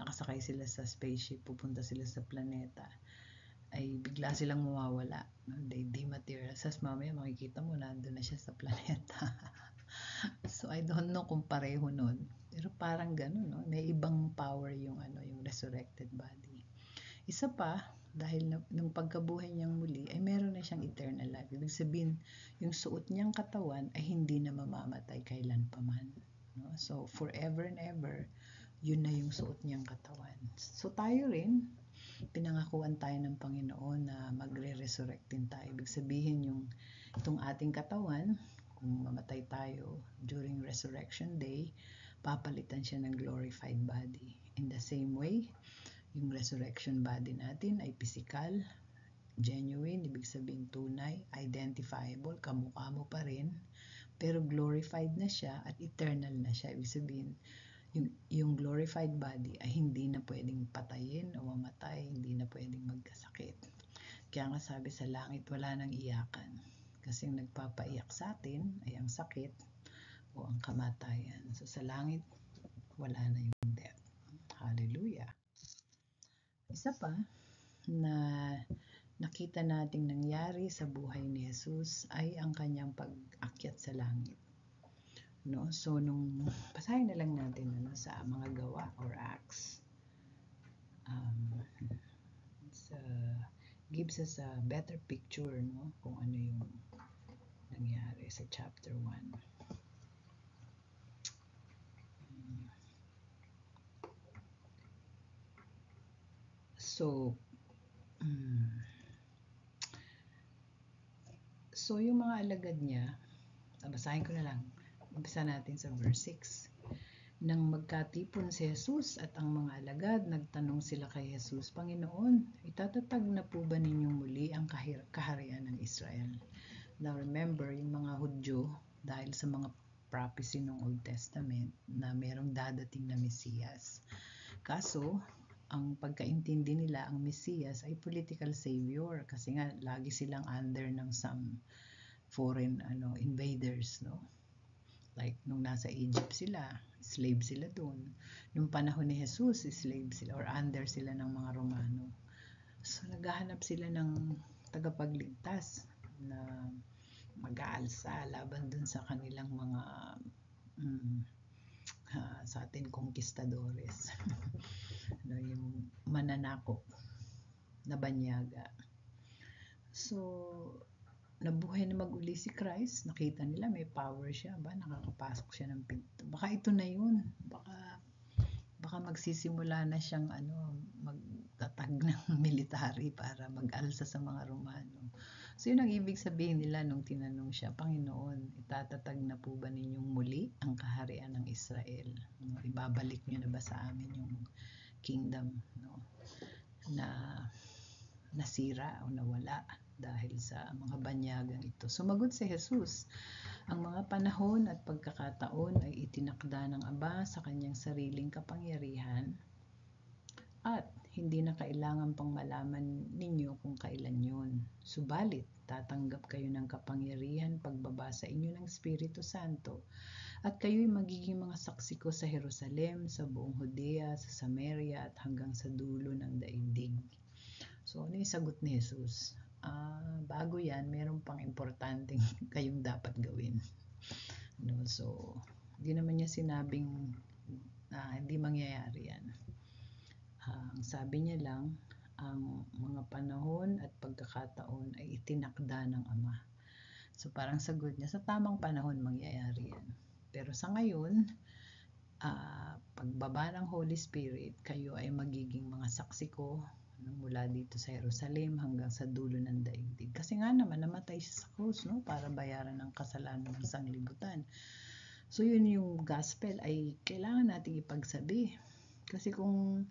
nakasakay sila sa spaceship, pupunta sila sa planeta, ay bigla silang mawawala. They dematerialize. Sas mamaya makikita mo, nandun na siya sa planeta. so, I don't know kung pareho nun. Pero parang ganun, no? May ibang power yung, ano, yung resurrected body. Isa pa, dahil na, nung pagkabuhay niyang muli, ay meron na siyang eternal life. Ibig sabihin, yung suot niyang katawan ay hindi na mamamatay kailan pa man. No? So, forever and ever, yun na yung suot niyang katawan. So, tayo rin, pinangakuan tayo ng Panginoon na magre-resurrect din tayo. Ibig sabihin yung itong ating katawan, kung mamatay tayo during resurrection day, papalitan siya ng glorified body. In the same way, yung resurrection body natin ay physical, genuine, ibig sabihin tunay, identifiable, kamukha mo pa rin, pero glorified na siya at eternal na siya. Ibig sabihin, yung, glorified body ay hindi na pwedeng patayin o mamatay, hindi na pwedeng magkasakit. Kaya nga sabi sa langit, wala nang iyakan. Kasi nagpapaiyak sa atin ay ang sakit o ang kamatayan. So sa langit, wala na yung death. Hallelujah. Isa pa na nakita nating nangyari sa buhay ni Jesus ay ang kanyang pag-akyat sa langit. No? So, nung basahin na lang natin ano, sa mga gawa or acts, um, sa, gives us a better picture no? kung ano yung nangyari sa chapter 1. So, um, so yung mga alagad niya, basahin ko na lang Umpisa natin sa verse 6. Nang magkatipon si Jesus at ang mga alagad, nagtanong sila kay Jesus, Panginoon, itatatag na po ba ninyong muli ang kaharian ng Israel? Now remember, yung mga Hudyo, dahil sa mga prophecy ng Old Testament na merong dadating na Mesiyas. Kaso, ang pagkaintindi nila ang Mesiyas ay political savior kasi nga lagi silang under ng some foreign ano invaders no Like, nung nasa Egypt sila, slave sila doon. Nung panahon ni Jesus, slave sila or under sila ng mga Romano. So, naghahanap sila ng tagapagligtas na mag-aalsa laban dun sa kanilang mga um, uh, sa atin conquistadores no, yung mananakop na banyaga. So, nabuhay na maguli si Christ, nakita nila may power siya, ba nakakapasok siya ng pinto. Baka ito na yun. Baka baka magsisimula na siyang ano, magtatag ng military para mag-alsa sa mga Romano. So yun ang ibig sabihin nila nung tinanong siya, Panginoon, itatatag na po ba ninyong muli ang kaharian ng Israel? No, ibabalik niyo na ba sa amin yung kingdom no, na nasira o nawala dahil sa mga banyagang ito? Sumagot si Jesus, ang mga panahon at pagkakataon ay itinakda ng Aba sa kanyang sariling kapangyarihan at hindi na kailangan pang malaman ninyo kung kailan yun. Subalit, tatanggap kayo ng kapangyarihan pagbaba sa inyo ng Espiritu Santo at kayo'y magiging mga saksi ko sa Jerusalem, sa buong Judea, sa Samaria at hanggang sa dulo ng daigdig. So, ano yung sagot ni Jesus? Uh, bago yan, meron pang importanteng kayong dapat gawin. No, so, hindi naman niya sinabing na uh, hindi mangyayari yan ang sabi niya lang, ang mga panahon at pagkakataon ay itinakda ng Ama. So parang sagot niya, sa tamang panahon mangyayari yan. Pero sa ngayon, uh, pagbaba ng Holy Spirit, kayo ay magiging mga saksi ko mula dito sa Jerusalem hanggang sa dulo ng daigdig. Kasi nga naman, namatay siya sa krus no? para bayaran ng kasalanan ng sanglibutan. So yun yung gospel ay kailangan nating ipagsabi. Kasi kung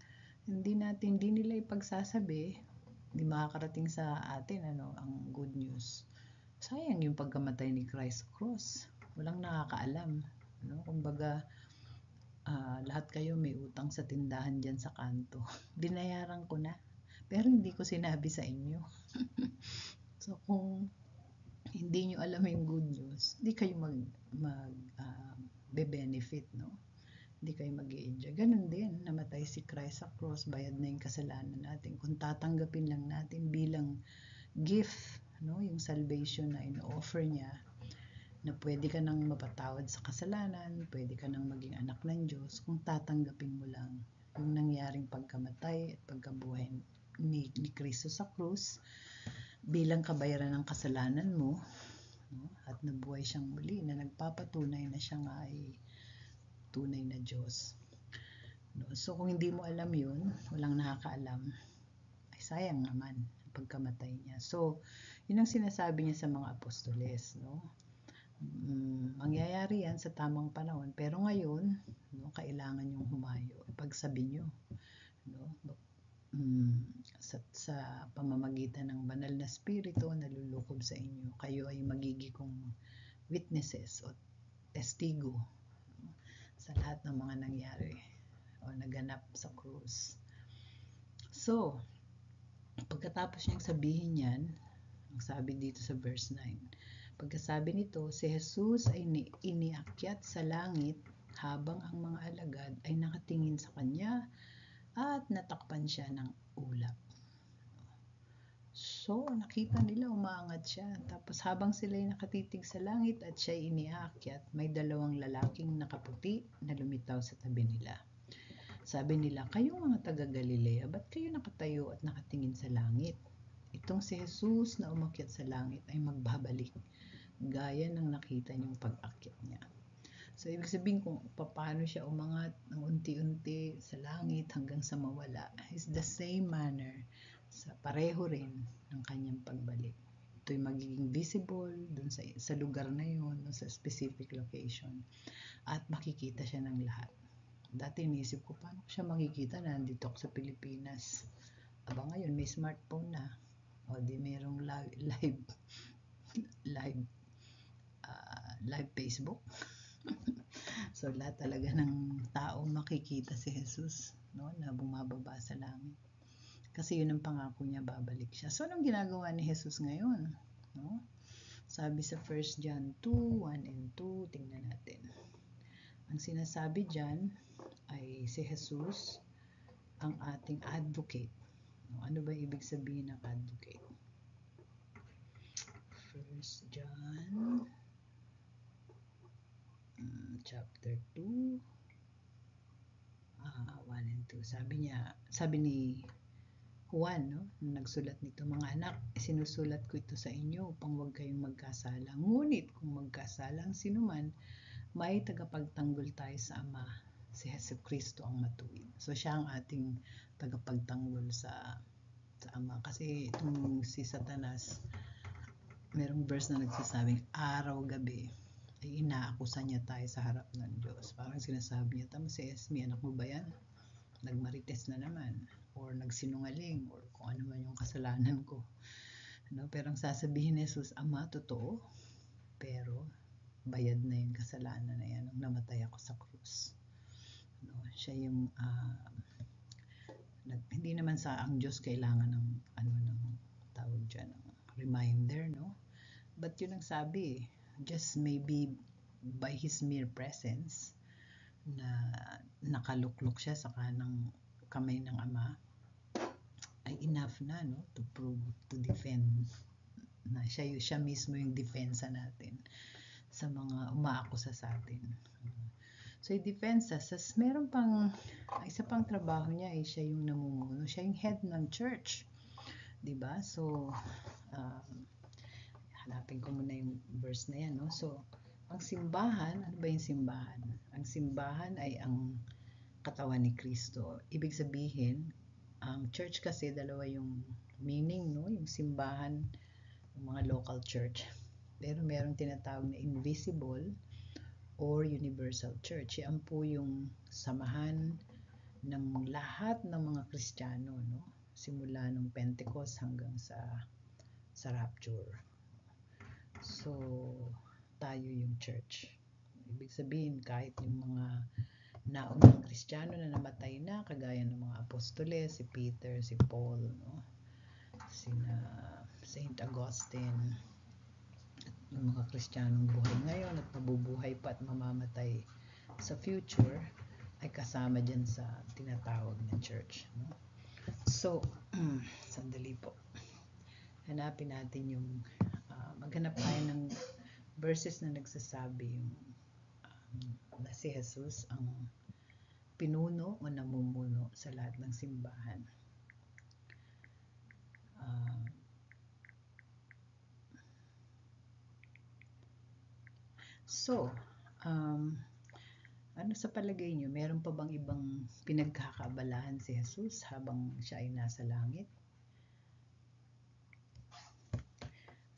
hindi natin, hindi nila ipagsasabi, hindi makakarating sa atin ano, ang good news. Sayang yung pagkamatay ni Christ cross. Walang nakakaalam. No? Kumbaga, uh, lahat kayo may utang sa tindahan dyan sa kanto. Binayaran ko na. Pero hindi ko sinabi sa inyo. so, kung hindi nyo alam yung good news, hindi kayo mag, mag uh, be-benefit, no? hindi kayo mag enjoy Ganon din, namatay si Christ sa cross, bayad na yung kasalanan natin. Kung tatanggapin lang natin bilang gift, no, yung salvation na in-offer niya, na pwede ka nang mapatawad sa kasalanan, pwede ka nang maging anak ng Diyos, kung tatanggapin mo lang yung nangyaring pagkamatay at pagkabuhay ni, ni Kristo sa cross bilang kabayaran ng kasalanan mo no? at nabuhay siyang muli na nagpapatunay na siya nga ay tunay na Diyos. No? So kung hindi mo alam yun, walang nakakaalam, ay sayang naman ang pagkamatay niya. So, yun ang sinasabi niya sa mga apostoles. No? Mm, mangyayari yan sa tamang panahon. Pero ngayon, no, kailangan yung humayo. Pagsabi nyo. No? Mm, sa, sa pamamagitan ng banal na spirito na lulukob sa inyo, kayo ay magiging witnesses o testigo sa lahat ng mga nangyari o naganap sa krus. So, pagkatapos niyang sabihin yan, ang sabi dito sa verse 9, pagkasabi nito, si Jesus ay iniakyat sa langit habang ang mga alagad ay nakatingin sa kanya at natakpan siya ng ulap. So, nakita nila umaangat siya. Tapos habang sila ay nakatitig sa langit at siya iniakyat, may dalawang lalaking nakaputi na lumitaw sa tabi nila. Sabi nila, kayong mga taga Galilea, ba't kayo nakatayo at nakatingin sa langit? Itong si Jesus na umakyat sa langit ay magbabalik, gaya ng nakita niyong pag-akyat niya. So, ibig sabihin kung paano siya umangat ng unti-unti sa langit hanggang sa mawala is the same manner sa pareho rin ng kanyang pagbalik. Ito'y magiging visible dun sa, sa lugar na yun, dun sa specific location. At makikita siya ng lahat. Dati inisip ko, paano siya makikita na nandito ako sa Pilipinas? Aba ngayon, may smartphone na. O di merong live, live, live, uh, live Facebook. so lahat talaga ng tao makikita si Jesus no, na bumababa sa langit. Kasi yun ang pangako niya, babalik siya. So, anong ginagawa ni Jesus ngayon? No? Sabi sa 1 John 2, 1 and 2, tingnan natin. Ang sinasabi dyan ay si Jesus ang ating advocate. No? Ano ba ibig sabihin ng advocate? 1 John chapter 2 uh, 1 and 22. Sabi niya, sabi ni Juan, no, nagsulat nito, mga anak, sinusulat ko ito sa inyo upang huwag kayong magkasala. Ngunit kung magkasala ang sinuman, may tagapagtanggol tayo sa Ama, si Heso Kristo ang matuwid. So siya ang ating tagapagtanggol sa sa Ama. Kasi itong si Satanas, merong verse na nagsasabing araw-gabi ay inaakusa niya tayo sa harap ng Diyos. Parang sinasabi niya, tama si Esme, anak mo ba yan? Nagmarites na naman or nagsinungaling or kung ano man yung kasalanan ko. No? Pero ang sasabihin ni Jesus, Ama, totoo, pero bayad na yung kasalanan na yan nung namatay ako sa krus. No? Siya yung uh, nag, hindi naman sa ang Diyos kailangan ng ano ng tawag diyan ng reminder no but yun ang sabi just maybe by his mere presence na nakaluklok siya sa kanang kamay ng ama ay enough na no to prove to defend na siya siya mismo yung depensa natin sa mga umaakusa sa atin. So, yung depensa, sas meron pang, isa pang trabaho niya ay siya yung namumuno. Siya yung head ng church. ba diba? So, um, hanapin ko muna yung verse na yan. No? So, ang simbahan, ano ba yung simbahan? Ang simbahan ay ang katawan ni Kristo. Ibig sabihin, ang church kasi dalawa yung meaning, no? Yung simbahan, yung mga local church. Pero meron tinatawag na invisible or universal church. Yan po yung samahan ng lahat ng mga Kristiyano, no? Simula nung Pentecost hanggang sa sa rapture. So, tayo yung church. Ibig sabihin, kahit yung mga naunang Kristiyano na namatay na, kagaya ng mga apostoles, si Peter, si Paul, no? sina Saint Augustine, yung mga Kristiyanong buhay ngayon at mabubuhay pa at mamamatay sa future, ay kasama dyan sa tinatawag na church. No? So, sandali po. Hanapin natin yung, maghanap tayo ng verses na nagsasabi yung um, na si Jesus ang pinuno o namumuno sa lahat ng simbahan. Uh, so, um, ano sa palagay nyo, meron pa bang ibang pinagkakabalahan si Jesus habang siya ay nasa langit?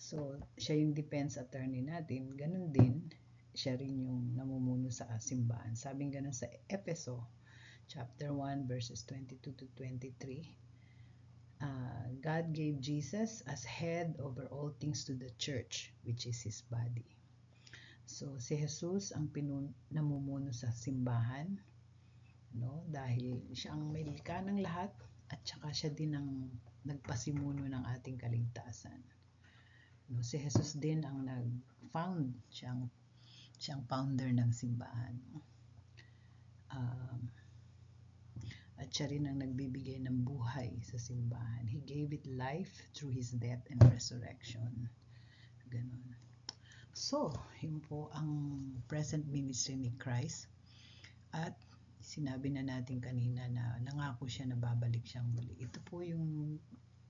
So, siya yung defense attorney natin. Ganun din, siya rin yung namumuno sa simbahan. Sabing ganun sa Efeso, chapter 1, verses 22 to 23. Uh, God gave Jesus as head over all things to the church, which is His body. So, si Jesus ang pinun namumuno sa simbahan, no? Dahil siya ang may likha ng lahat at saka siya din ang nagpasimuno ng ating kaligtasan. No, si Jesus din ang nag-found, siyang siyang founder ng simbahan. Um, at siya rin ang nagbibigay ng buhay sa simbahan. He gave it life through His death and resurrection. Ganon. So, yun po ang present ministry ni Christ. At sinabi na natin kanina na nangako siya na babalik siyang muli. Ito po yung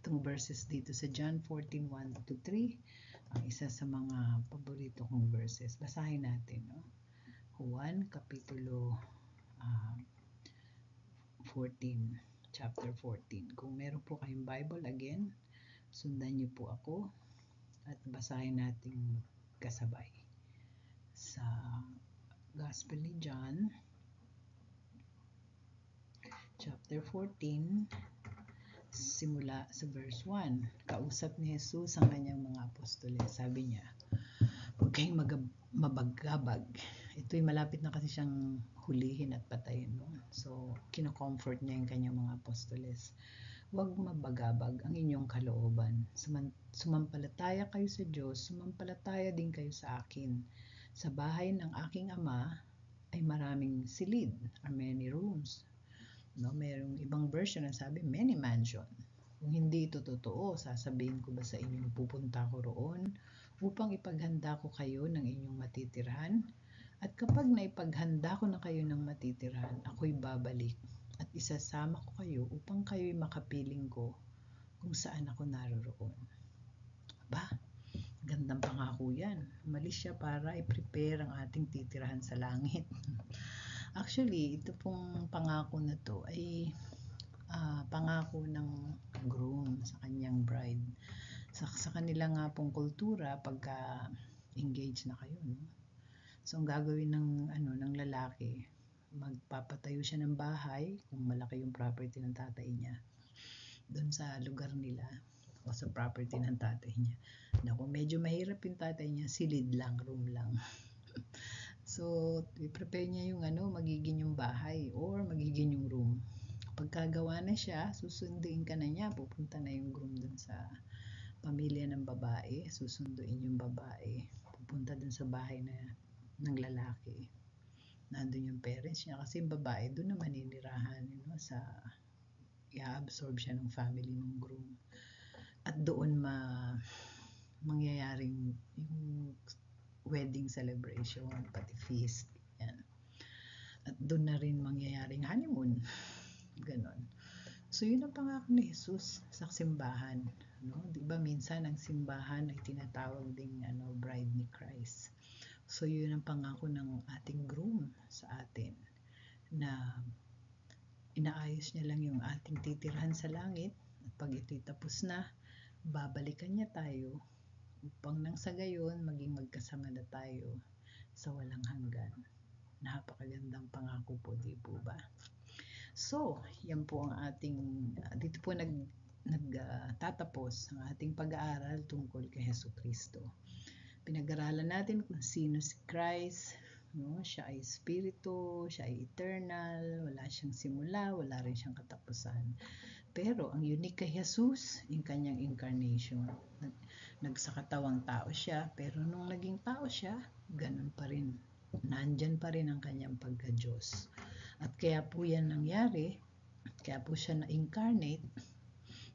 itong verses dito sa John 14, 1 to 3, ang isa sa mga paborito kong verses. Basahin natin, no? Juan, Kapitulo uh, 14, chapter 14. Kung meron po kayong Bible, again, sundan niyo po ako at basahin natin kasabay. Sa Gospel ni John, chapter 14, simula sa verse 1. Kausap ni Jesus ang kanyang mga apostoles. Sabi niya, huwag kayong mag- mabagabag. Ito'y malapit na kasi siyang hulihin at patayin. No? So, kinocomfort niya yung kanyang mga apostoles. Huwag mabagabag ang inyong kalooban. Suman- sumampalataya kayo sa Diyos, sumampalataya din kayo sa akin. Sa bahay ng aking ama ay maraming silid, or many rooms. No, mayroong ibang version na sabi, many mansion. Kung hindi ito totoo, sasabihin ko ba sa inyo pupunta ko roon upang ipaghanda ko kayo ng inyong matitirhan? At kapag naipaghanda ko na kayo ng matitirhan, ako'y babalik at isasama ko kayo upang kayo'y makapiling ko kung saan ako naroroon. Ba, gandang pangako yan. Umalis siya para i-prepare ang ating titirahan sa langit. Actually, ito pong pangako na to ay uh, pangako ng groom sa kanyang bride. Sa, sa kanila nga pong kultura, pagka engaged na kayo, no? So, ang gagawin ng, ano, ng lalaki, magpapatayo siya ng bahay, kung malaki yung property ng tatay niya, doon sa lugar nila, o sa property ng tatay niya. Na kung medyo mahirap yung tatay niya, silid lang, room lang. so, i-prepare niya yung ano, magiging yung bahay or magiging yung room. Pagkagawa na siya, susunduin ka na niya, pupunta na yung groom dun sa pamilya ng babae, susunduin yung babae, pupunta dun sa bahay na ng lalaki. Nandun yung parents niya kasi yung babae doon na maninirahan you know, sa i-absorb siya ng family ng groom. At doon ma mangyayaring yung wedding celebration, pati feast. Yan. At doon na rin mangyayaring honeymoon. Ganon. So, yun ang pangako ni Jesus sa simbahan. No? Di ba minsan ang simbahan ay tinatawag ding ano, bride ni Christ. So, yun ang pangako ng ating groom sa atin na inaayos niya lang yung ating titirhan sa langit at pag ito'y tapos na, babalikan niya tayo upang nang sa gayon maging magkasama na tayo sa walang hanggan. Napakagandang pangako po, di po ba? So, yan po ang ating, uh, dito po nag, nagtatapos uh, ang ating pag-aaral tungkol kay Heso Kristo. Pinag-aralan natin kung sino si Christ, no? siya ay spirito, siya ay eternal, wala siyang simula, wala rin siyang katapusan. Pero ang unique kay Jesus, yung kanyang incarnation. Nagsakatawang tao siya, pero nung naging tao siya, ganun pa rin. Nandyan pa rin ang kanyang pagka-Diyos. At kaya po yan nangyari, kaya po siya na-incarnate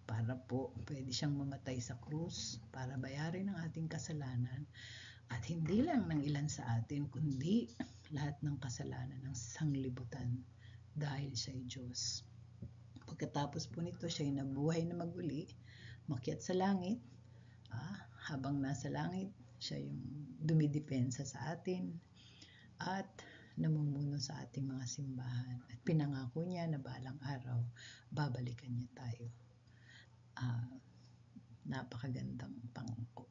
para po pwede siyang mamatay sa krus para bayarin ang ating kasalanan at hindi lang ng ilan sa atin kundi lahat ng kasalanan ng sanglibutan dahil siya ay Diyos. Pagkatapos po nito siya ay nabuhay na maguli, makyat sa langit, ah, habang nasa langit, siya yung dumidepensa sa atin at namumuno sa ating mga simbahan. At pinangako niya na balang araw, babalikan niya tayo. Uh, napakagandang pangako.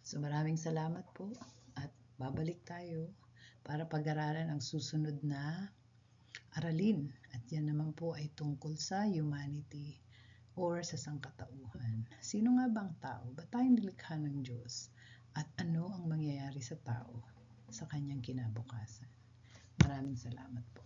So maraming salamat po at babalik tayo para pag-aralan ang susunod na aralin. At yan naman po ay tungkol sa humanity or sa sangkatauhan. Sino nga ba ang tao? Ba't tayo nilikha ng Diyos? At ano ang mangyayari sa tao sa kanyang kinabukasan? Maraming salamat po.